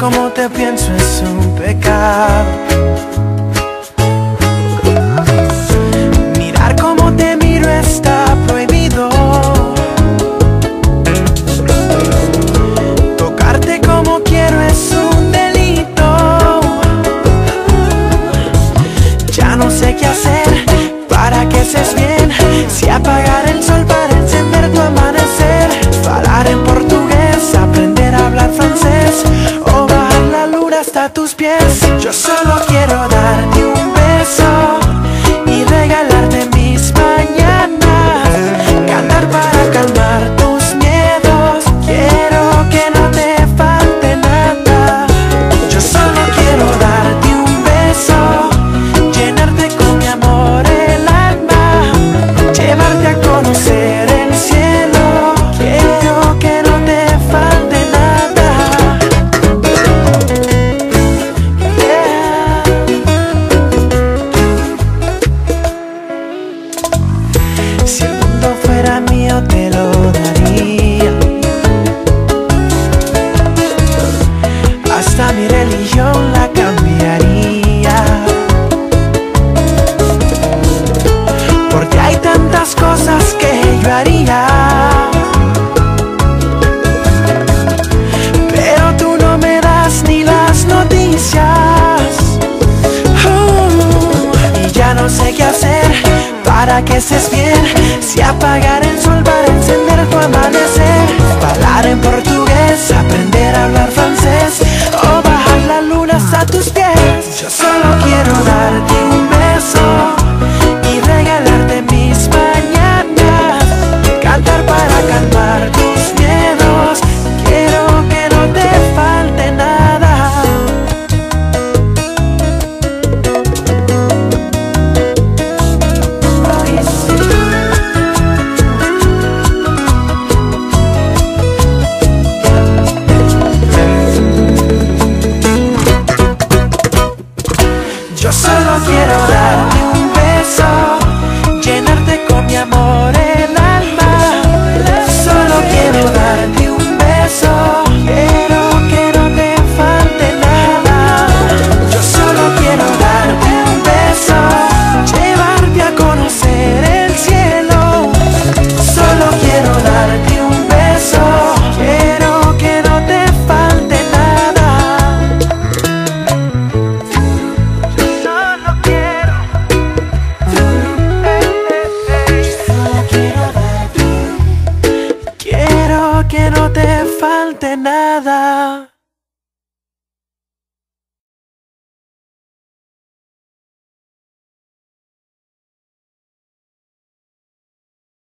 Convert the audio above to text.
como te pienso es un pecado. te lo daría. Hasta mi religión la cambiaría. Porque hay tantas cosas que yo haría. Pero tú no me das ni las noticias. Oh, y ya no sé qué hacer para que estés bien. Si apagar el sol para encender tu amanecer. En que no te falte nada.